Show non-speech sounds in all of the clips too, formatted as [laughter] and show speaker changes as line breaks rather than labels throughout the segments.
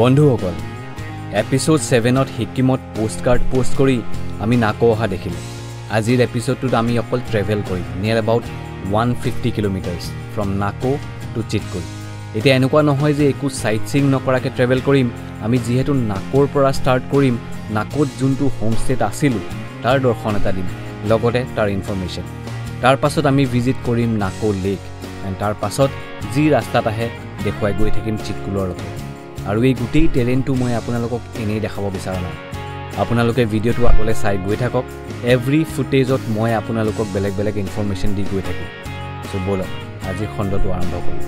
বন্ধুসকল এপিছ'ড ছেভেনত ছিকিমত post card post কৰি আমি নাকো অহা দেখিলোঁ। আজিৰ এপিছ'ডটোত আমি অকল ট্ৰেভেল কৰিম near about one fifty kilometres from Nako to Chitkul এতিয়া এনেকুৱা নহয় যে একো চাইট চিং নকৰাকৈ ট্ৰেভেল কৰিম আমি যিহেতু নাকৰ পৰা ষ্টাৰ্ট কৰিম নাকত যোনটো হোমষ্টেত আছিলোঁ তাৰ দৰ্শন এটা দিম লগতে তাৰ ইনফৰ্মেশ্যন তাৰ পাছত আমি ভিজিট কৰিম নাকো লেক এণ্ড তাৰ পাছত যি ৰাস্তাত আহে দেখুৱাই গৈ থাকিম চিটকুলৰ লগত। আৰু এই গোটেই টেলেণ্টটো মই আপোনালোকক এনেই দেখাব বিচৰা নাই আপোনালোকে ভিডিঅ'টো আগলৈ চাই গৈ থাকক এভৰি ফুটেজত মই আপোনালোকক বেলেগ বেলেগ ইনফৰ্মেশ্যন দি গৈ থাকিম চ' ব'লক আজিৰ খণ্ডটো আৰম্ভ কৰোঁ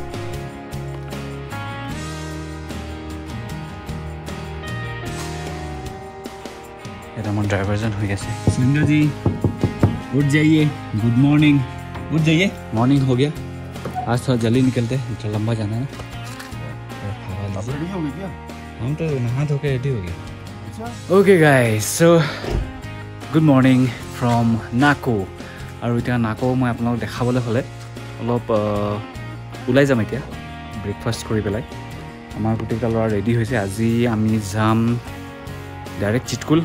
এটা মোৰ ড্ৰাইভাৰজন হৈ আছে
सुंदर जी उठ जाइए गुड मॉर्निंग उठ जाइए
मॉर्निंग हो गया आज थोड़ा जल्दी निकलते हैं थोड़ा लंबा जाना है हम तो नहा धो के रेडी हो गया okay guys so' good morning from Nako আৰু এতিয়া নাকো মই আপোনালোকক দেখাবলৈ হ'লে অলপ আহ, ওলাই যাম এতিয়া ব্ৰেকফাষ্ট কৰি পেলাই আমাৰ গোটেইকেইটা ল'ৰা ৰেডি হৈছে আজি আমি যাম direct Chitkul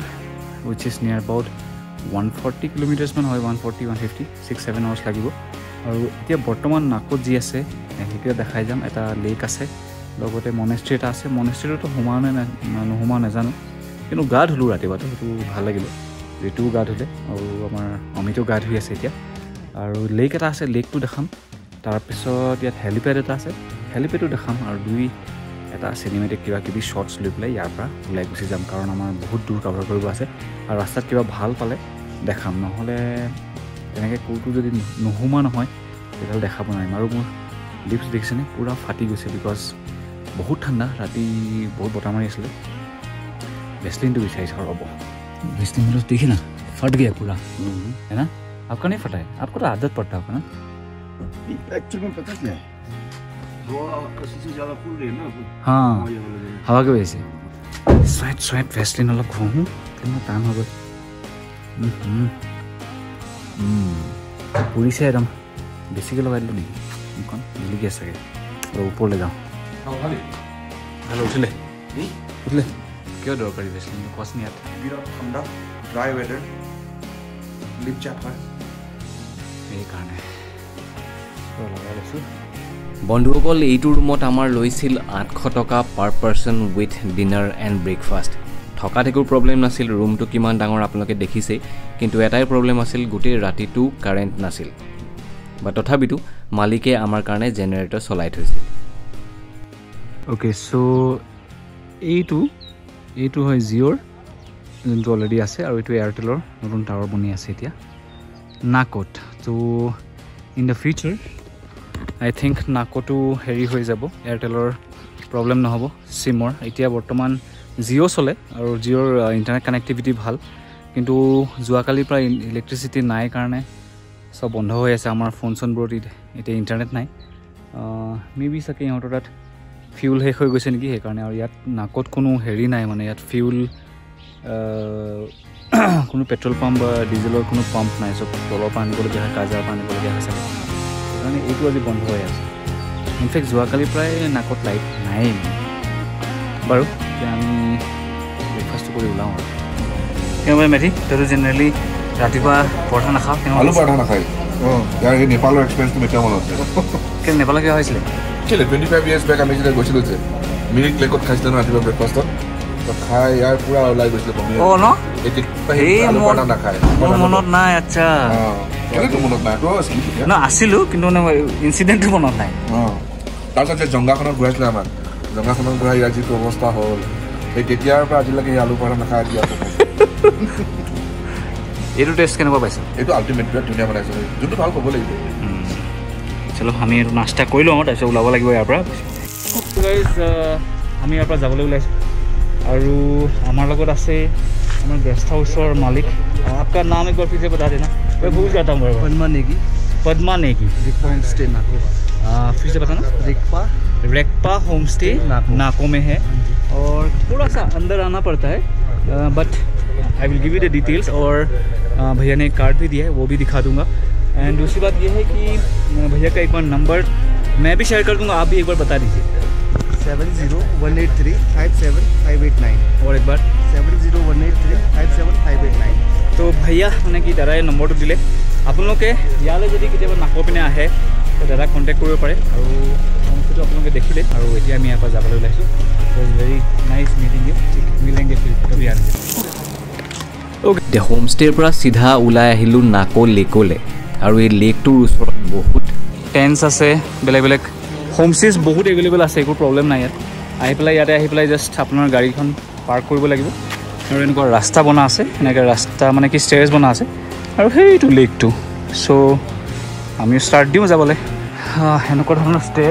which is near about one forty কিলোমিটাৰ্ছমান হয় one forty one fifty six seven hours লাগিব আৰু এতিয়া বৰ্তমান নাকত যি আছে সেইটোৱে দেখাই যাম এটা লেক আছে লগতে মনেষ্ট্ৰি এটা আছে। মনেষ্ট্ৰিটোতো সোমাও নে নোসোমাও নাজানো। কিন্তু গা ধুলোঁ ৰাতিপুৱাতে সেইটো ভাল লাগিলে। ঋতুও গা ধুলে আৰু আমাৰ অমিতো গা ধুই আছে এতিয়া। আৰু লেক এটা আছে লেকটো দেখাম। তাৰপিছত ইয়াত হেলিপেড এটা আছে। হেলিপেডো দেখাম আৰু দুই এটা চিনেমেটিক কিবা কিবি শ্বৰ্টছ লৈ পেলাই ইয়াৰ পৰা ওলাই গুচি যাম। কাৰণ আমাৰ বহুত দূৰ কাভাৰ কৰিব আছে। আৰু ৰাস্তাত কিবা ভাল পালে দেখাম। নহ'লে তেনেকৈ ক'তো যদি নোসোমোৱা নহয় তেতিয়াহ'লে দেখাব নোৱাৰিম। আৰু মোৰ লিপছ দেখিছেনে? পূৰা ফাটি গৈছে বিকজ বহুত ঠাণ্ডা ৰাতি বহুত বতাহ মাৰি আছিলে वेस्लिन तो बिछाई छोड़ अब
वेस्टिंग मतलब देखिए ना फट गया पूरा
है ना आपका नहीं फटा है आपको तो आदत पड़ता होगा ना
एक्चुअल में पता क्या है वो कसी से ज्यादा फूल रही है ना
हाँ
ये वाला जो है।
হাৱা গৈ আছে চুৱেট চুৱেট ভেচলিন অলপ ঘঁহোঁ কিন্তু টান হৈ গ'ল উম, উম। উম, পুৰিছে একদম বেছিকৈ লগাই দিলোঁ নেকি মুখখন জিলিকি আছে চাগে অলপ ওপৰলৈ যাওঁ ভাল উঠিলে উঠিলে কিয় দৰকাৰী ভেচলিন কোৱাচোন ইয়াত
বিৰাট ঠাণ্ডা ড্ৰাই ৱেডাৰ লিপ চাপ হয়
সেইকাৰণে লগাই লৈছোঁ বন্ধুসকল এইটো ৰুমত আমাৰ লৈছিল আঠশ টকা per person with dinner and breakfast থকাত একো প্ৰব্লেম নাছিল ৰুমটো কিমান ডাঙৰ আপোনালোকে দেখিছেই কিন্তু এটাই প্ৰব্লেম আছিল গোটেই ৰাতিটো কাৰেণ্ট নাছিল। বা তথাপিতো মালিকে আমাৰ কাৰণে জেনেৰেটৰ চলাই থৈছিল। অ'কে চ' এইটো এইটো হয় জিঅ'ৰ যোনটো অলৰেডি আছে আৰু এইটো এয়াৰটেলৰ নতুন টাৱাৰ বনি আছে এতিয়া। নাকত ত' in the future I think নাকতো হেৰি হৈ যাব এয়াৰটেলৰ প্ৰব্লেম নহ'ব চিমৰ এতিয়া বৰ্তমান জিঅ' চলে আৰু জিঅ'ৰ ইণ্টাৰনেট কানেক্টিভিটি ভাল কিন্তু যোৱাকালিৰ পৰা ইলেক্ট্ৰিচিটি নাই কাৰণে চব বন্ধ হৈ আছে। আমাৰ ফোন চোনবোৰত এতিয়া ইণ্টাৰনেট নাই। মে বি চাগে ইহঁতৰ তাত ফিউল শেষ হৈ গৈছে নেকি? সেইকাৰণে আৰু ইয়াত নাকত কোনো হেৰি নাই মানে ইয়াত ফিউল [clears throat] কোনো পেট্ৰল পাম্প বা ডিজেলৰ কোনো পাম্প নাই চব তলৰ পৰা আনিবলগীয়া হয় কাজাৰ পৰা আনিবলগীয়া চাগে সেইকাৰণে এইটো আজি বন্ধ হৈ আছে। ইনফেক্ট যোৱাকালিৰ পৰাই নাকত লাইট নায়েই। মানে বাৰু এতিয়া আমি ব্ৰেকফাষ্টটো কৰি ওলাওঁ আৰু। কেনেকুৱা মেধি? তইতো জেনেৰেলি ৰাতিপুৱা পৰঠা নাখাওঁ
আলু পৰঠা নাখায়। ইয়াৰ এই নেপালৰ এক্সপেৰিয়েঞ্চটো এতিয়া মনত আছে।
কেলৈ নেপালত কিয় হৈছিলে?
কেলে টুৱেণ্টি ফাইভ ইয়াৰ্ছ বেক আমি যেতিয়া গৈছিলোঁ যে মিৰিক লেকত খাইছিলোঁ ন ৰাতিপুৱা ব্ৰেকফাষ্টত খাই ইয়াৰ পূৰা ওলাই গৈছিলোঁ
মনত নাই আচ্ছা।
আছিলি
কিন্তু মানে মনত নাই।
তাৰপিছত যে জংগাখনত ঘূৰাইছিলে আমাক জংগাখনত ঘূৰাই ইয়াৰ যিটো অৱস্থা হ'ল। সেই তেতিয়াৰ পৰা আজিলৈকে সেই আলু পৰঠা নাখায় আজি আকৌ খাইছে।
এইটো টেষ্ট কেনেকুৱা পাইছে?
এইটো আল্টিমেট বিৰাট ধুনীয়া বনাইছে। যোনটো ভাল ক'ব লাগিব।
চলো আমি এইটো নাস্তা কৰি লওঁ তাৰপিছত ওলাব লাগিব ইয়াৰ পৰা আমি ইয়াৰ পৰা যাবলৈ ওলাইছোঁ আৰু আমাৰ লগত আছে আমাৰ গেষ্ট হাউচৰ মালিক आपका नाम एक बार फिर से बता देना मैं भूल जाता हूँ बार बार
पद्मा नेगी
पद्मा नेगी
रिक्पा होम स्टे नाको
आ, फिर से बताना
रिक्पा
रेक्पा होम स्टे
नाको।
नाको में है और थोड़ा सा अंदर आना पड़ता है but I will give you the details और आ, भैया ने एक कार्ड भी दिया है वो भी दिखा दूंगा एंड दूसरी बात ये है कि आ, भैया का एक बार नंबर मैं भी शेयर कर दूंगा आप भी एक बार बता दीजिए
seven zero one eight three five seven five eight nine
और एक बार
seven zero one eight three five seven five eight nine
তো ভাইয়া মানে কি দাদাই নম্বৰটো দিলে আপোনালোকে ইয়ালৈ যদি কেতিয়াবা নাকৰ পিনে আহে তো দাদাক কণ্টেক্ট কৰিব পাৰে আৰু হোমষ্টেটো আপোনালোকে দেখিলে আৰু এতিয়া আমি ইয়াৰ পৰা যাবলৈ ওলাইছোঁ is very nice meeting you মিলেংগে feel কবি আৰু
এতিয়া হোমষ্টেৰ পৰা চিধা ওলাই আহিলোঁ নাকো লেকলৈ আৰু এই লেকটোৰ ওচৰত বহুত
টেন্স আছে বেলেগ বেলেগ হোমষ্টেজ বহুত এভেইলেবল আছে একো প্ৰব্লেম নাই ইয়াত। আহি পেলাই ইয়াতে আহি পেলাই জাষ্ট আপোনাৰ গাড়ীখন পাৰ্ক কৰিব লাগিব। আৰু এনেকুৱা ৰাস্তা বনা আছে এনেকৈ ৰাস্তা মানে কি ষ্টেজ বনা আছে। আৰু সেইটো লেকটো। চ' আমিও ষ্টাৰ্ট দিওঁ যাবলৈ। এনেকুৱা ধৰণৰ ষ্টে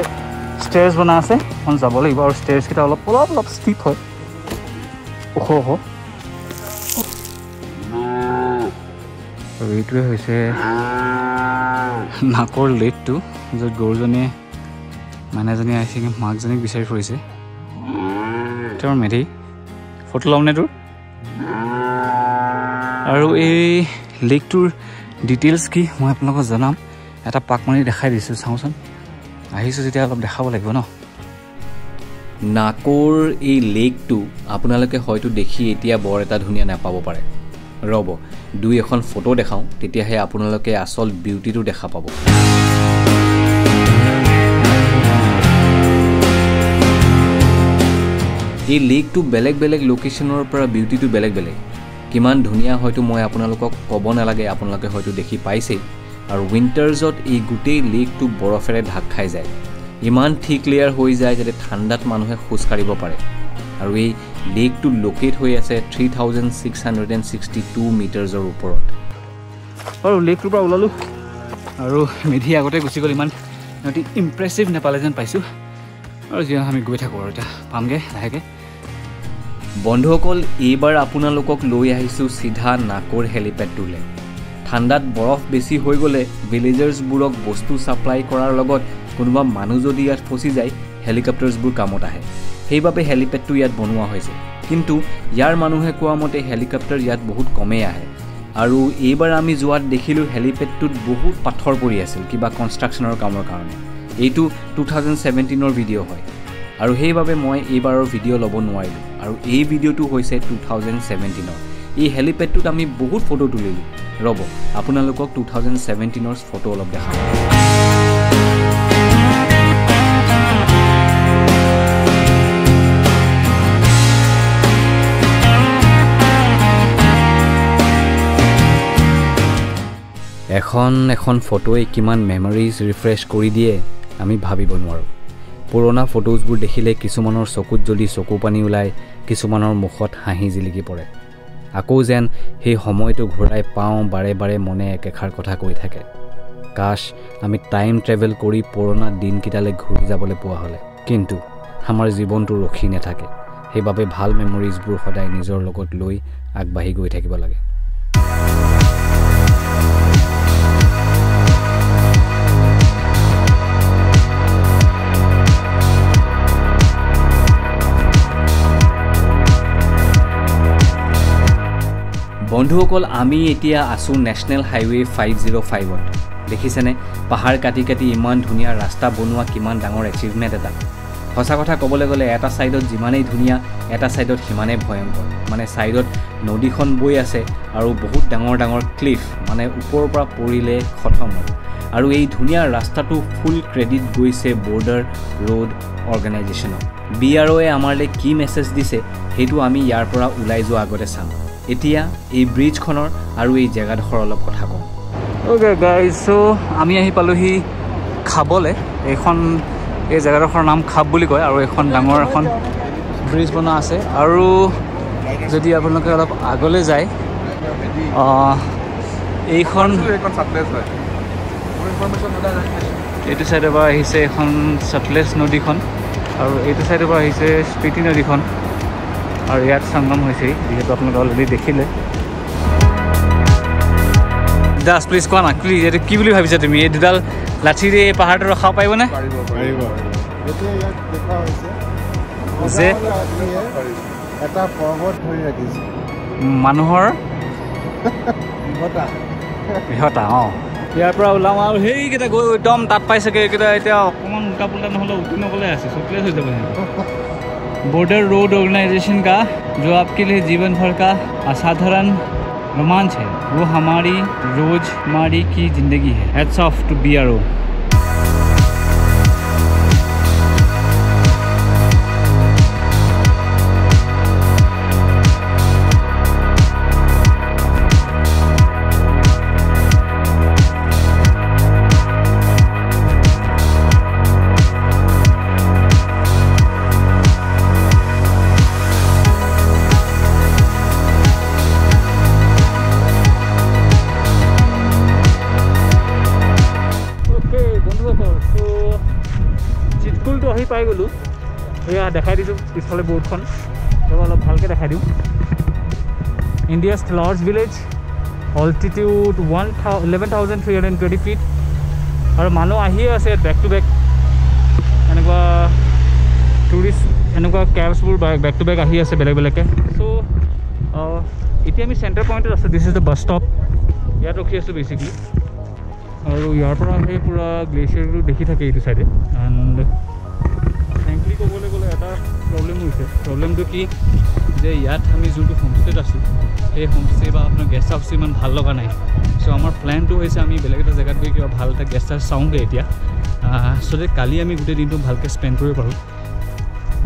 ষ্টেজ বনা আছে এখন যাব লাগিব আৰু ষ্টেজকেইটা অলপ অলপ অলপ ষ্টিপ হয়। ওখ ওখ। আৰু এইটোৱে হৈছে। [laughs] নাকৰ লেটটো য'ত গৰুজনীয়ে মাইনাজনীয়ে আই থিংক মাকজনীক বিচাৰি ফুৰিছে। তেওঁৰ মেধি ফটো ল'মনে তোৰ? আৰু এই লেকটোৰ ডিটেইলছ কি মই আপোনালোকক জনাম। এটা পাক মাৰি দেখাই দিছোঁ চাওঁচোন। আহিছোঁ যেতিয়া অলপ দেখাব লাগিব ন?
নাকৰ এই লেকটো আপোনালোকে হয়তো দেখি এতিয়া বৰ এটা ধুনীয়া নাপাব পাৰে। ৰ'ব দুই এখন ফটো দেখাওঁ তেতিয়াহে আপোনালোকে আচল বিউটিটো দেখা পাব। এই লেকটো বেলেগ বেলেগ লোকেশ্যনৰ পৰা বিউটিটো বেলেগ বেলেগ। কিমান ধুনীয়া হয়তো মই আপোনালোকক ক'ব নালাগে আপোনালোকে হয়তো দেখি পাইছেই। আৰু উইণ্টাৰ্ছত এই গোটেই লেকটো বৰফেৰে ঢাক খাই যায়। ইমান থিক লেয়াৰ হৈ যায় যাতে ঠাণ্ডাত মানুহে খোজ কাঢ়িব পাৰে। আৰু এই লেকটো লোকেট হৈ আছে three thousand six hundred and sixty two মিটাৰ্ছৰ ওপৰত।
আৰু লেকটোৰ পৰা ওলালোঁ আৰু মেধি আগতে গুচি গ'ল ইমান সিহঁতি ইম্প্ৰেছিভ নেপালে যেন পাইছোঁ। আৰু যিমান আমি গৈ থাকোঁ আৰু এতিয়া পামগৈ লাহেকৈ।
বন্ধুসকল এইবাৰ আপোনালোকক লৈ আহিছোঁ চিধা নাকৰ হেলিপেডটোলৈ। ঠাণ্ডাত বৰফ বেছি হৈ গ'লে ভিলেজাৰ্ছবোৰক বস্তু ছাপ্লাই কৰাৰ লগত কোনোবা মানুহ যদি ইয়াত ফচি যায় হেলিকপ্টাৰ্ছবোৰ কামত আহে। সেইবাবে হেলিপেডটো ইয়াত বনোৱা হৈছে। কিন্তু ইয়াৰ মানুহে কোৱা মতে হেলিকপ্টাৰ ইয়াত বহুত কমেই আহে। আৰু এইবাৰ আমি যোৱাত দেখিলোঁ হেলিপেডটোত বহুত পাথৰ পৰি আছিল কিবা কনষ্ট্ৰাকশ্যনৰ কামৰ কাৰণে। এইটো টু থাউজেণ্ড ছেভেণ্টিনৰ ভিডিঅ' হয়। আৰু সেইবাবে মই এইবাৰৰ ভিডিঅ' ল'ব নোৱাৰিলোঁ। আৰু এই ভিডিঅ'টো হৈছে টু থাউজেণ্ড ছেভেণ্টিনৰ। এই হেলিপেডটোত আমি বহুত ফটো তুলিলোঁ। ৰ'ব আপোনালোকক টু থাউজেণ্ড ছেভেণ্টিনৰ ফটো অলপ দেখাওঁ। এখন এখন ফটোৱে কিমান মেমৰিজ ৰিফ্ৰেছ কৰি দিয়ে আমি ভাবিব নোৱাৰোঁ। পুৰণা ফটোজবোৰ দেখিলে কিছুমানৰ চকুত যদি চকু পানী ওলায় কিছুমানৰ মুখত হাঁহি জিলিকি পৰে। আকৌ যেন সেই সময়টো ঘূৰাই পাওঁ বাৰে বাৰে মনে একেষাৰ কথা কৈ থাকে। কাছ আমি টাইম ট্ৰেভেল কৰি পুৰণা দিনকেইটালৈ ঘূৰি যাবলৈ পোৱা হ'লে। কিন্তু আমাৰ জীৱনটো ৰখি নাথাকে। সেইবাবে ভাল মেমৰিজবোৰ সদায় নিজৰ লগত লৈ আগবাঢ়ি গৈ থাকিব লাগে। বন্ধুসকল আমি এতিয়া আছোঁ নেশ্যনেল হাইৱে ফাইভ জিৰ' ফাইভত দেখিছেনে? পাহাৰ কাটি কাটি ইমান ধুনীয়া ৰাস্তা বনোৱা কিমান ডাঙৰ এচিভমেণ্ট এটা। সঁচা কথা ক'বলৈ গ'লে এটা ছাইডত যিমানেই ধুনীয়া এটা ছাইডত সিমানেই ভয়ংকৰ। মানে ছাইডত নদীখন বৈ আছে আৰু বহুত ডাঙৰ ডাঙৰ ক্লিফ মানে ওপৰৰ পৰা পৰিলে খতম হয়। আৰু এই ধুনীয়া ৰাস্তাটো ফুল ক্ৰেডিট গৈছে বৰ্ডাৰ ৰোড অৰ্গেনাইজেশ্যনক বি আৰ অ'য়ে আমালৈ কি মেছেজ দিছে সেইটো আমি ইয়াৰ পৰা ওলাই যোৱা আগতে চাম। এতিয়া এই ব্ৰিজখনৰ আৰু এই জেগাডোখৰ অলপ কথা কওঁ।
চ' আমি আহি পালোহি খাবলৈ। এইখন এই জেগাডোখৰ নাম খাপ বুলি কয় আৰু এখন ডাঙৰ এখন ব্ৰিজ বনোৱা আছে। আৰু যদি আপোনালোকে অলপ আগলৈ যায় এইখন এইটো ছাইডৰ পৰা আহিছে এখন চটলেছ নদীখন। আৰু এইটো ছাইডৰ পৰা আহিছে স্পিতি নদীখন। আৰু ইয়াত সংগম হৈছেই যিহেতু আপোনালোকে অলৰেডি দেখিলে। দাস প্লিজ কোৱা না প্লিজ এইটো কি বুলি ভাবিছা তুমি? এই দুডাল লাঠিৰে এই পাহাৰটো ৰখাব পাৰিবনে?
পাৰিব পাৰিব।
এতিয়া ইয়াত দেখা হৈছে
যে
এটা পৰ্বত ধৰি ৰাখিছে।
মানুহৰ? বৃহতা। অঁ।
ইয়াৰ পৰা ওলাওঁ আৰু সেইকেইটা গৈ একদম তাত পাইছেগৈ এইকেইটা এতিয়া অকণমান উল্টা পুল্টা নহ'লে উঠি নগ'লে আছে চকলেট হৈ যাব बॉर्डर रोड ऑर्गेनाइजेशन का, जो आपके लिए जीवन भर का असाधारण रोमांच है, वो हमारी रोजमारी की ज़िंदगी है। Hats off to B R O এয়া দেখাই দিছোঁ পিছফালে বৰ্ডখন। ৰ'ব অলপ ভালকৈ দেখাই দিওঁ। India's large village altitude one thou eleven thousand three hundred twenty feet আৰু মানুহ আহিয়ে আছে বেক টু বেক এনেকুৱা টুৰিষ্ট এনেকুৱা কেবছবোৰ বেক টু বেক আহি আছে বেলেগ বেলেগকৈ। চ' এতিয়া আমি চেণ্টাৰ পইণ্টত আছোঁ this is the bus stop ইয়াত ৰখি আছোঁ বেচিকলি আৰু ইয়াৰ পৰা সেই পূৰা গ্লেচিয়াৰটো দেখি থাকে এইটো চাইডে এণ্ড ফ্ৰেংকলি ক'বলৈ এটা প্ৰব্লেম হৈছে। প্ৰব্লেমটো কি? যে ইয়াত আমি যোনটো হোমষ্টেত আছোঁ সেই হোমষ্টে বা আপোনাৰ গেষ্ট হাউচটো ইমান ভাল লগা নাই। চ' আমাৰ প্লেনটো হৈছে আমি বেলেগ এটা জেগাত গৈ কিবা ভাল এটা গেষ্ট হাউচ চাওঁগৈ এতিয়া। আচলতে কালি আমি গোটেই দিনটো ভালকৈ স্পেণ্ড কৰিব পাৰোঁ।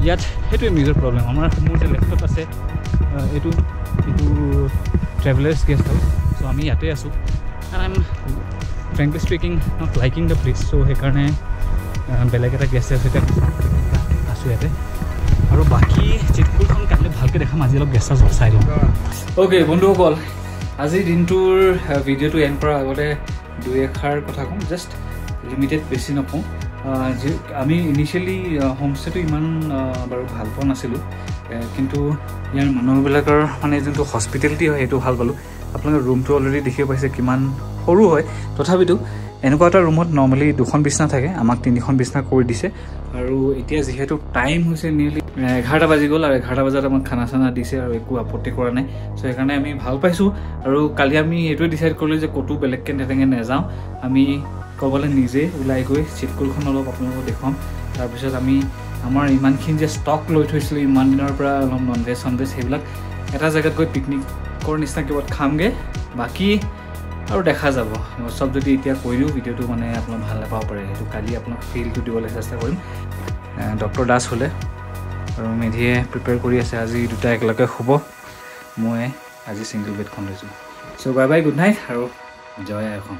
ইয়াত সেইটোৱে মেজৰ প্ৰব্লেম আমাৰ মোৰ যে লেফ্টত আছে এইটো এইটো ট্ৰেভেলাৰ্ছ গেষ্ট হাউচ চ' আমি ইয়াতে আছোঁ। Am frankly speaking not liking the place so' সেইকাৰণে বেলেগ এটা গেষ্ট হাউচ এতিয়া আছোঁ ইয়াতে। আৰু বাকী চিটকুলখন কাইলৈ ভালকৈ দেখাম আজি অলপ গেষ্ট হাউচত চাই দিওঁ। অ'কে বন্ধুসকল আজিৰ দিনটোৰ ভিডিঅ'টো এণ্ড কৰাৰ আগতে দুই এষাৰ কথা ক'ম জাষ্ট লিমিটেড বেছি নকওঁ। যি আমি ইনিচিয়েলি হোমষ্টেটো ইমান বাৰু ভাল পোৱা নাছিলোঁ। কিন্তু ইয়াৰ মানুহবিলাকৰ মানে যোনটো হস্পিটেলিটি হয় সেইটো ভাল পালোঁ। আপোনালোকে ৰুমটো অলৰেডি দেখিব পাইছে কিমান সৰু হয়। তথাপিতো এনেকুৱা এটা ৰুমত নৰ্মেলি দুখন বিচনা থাকে আমাক তিনিখন বিচনা কৰি দিছে। আৰু এতিয়া যিহেতু টাইম হৈছে নিয়েৰলি এঘাৰটা বাজি গ'ল আৰু এঘাৰটা বজাত আমাক খানা চানা দিছে আৰু একো আপত্তি কৰা নাই। চ' সেইকাৰণে আমি ভাল পাইছোঁ। আৰু কালি আমি এইটোৱে ডিচাইড কৰিলোঁ যে ক'তো বেলেগকৈ তেনেকৈ নাযাওঁ। আমি ক'বলৈ নিজে ওলাই গৈ চিটকুলখন অলপ আপোনালোকক দেখুৱাম। তাৰপিছত আমি আমাৰ ইমানখিনি যে ষ্টক লৈ থৈছিলোঁ ইমান দিনৰ পৰা অলপ নন ভেজ চন ভেজ সেইবিলাক এটা জেগাত গৈ পিকনিকৰ নিচিনা কিবা খামগৈ। বাকী আৰু দেখা যাব। চব যদি এতিয়া কৈ দিওঁ ভিডিঅ'টো মানে আপোনাক ভাল নাপাব পাৰে। সেইটো কালি আপোনাক ফিলটো দিবলৈ চেষ্টা কৰিম। ডক্টৰ দাস হ'লে। আৰু মেধিয়ে প্ৰিপেয়াৰ কৰি আছে। আজি দুটা একেলগে শুব। মই আজি ছিংগল বেডখন লৈছোঁ। চ' বাই বাই গুড নাইট আৰু জয় এখন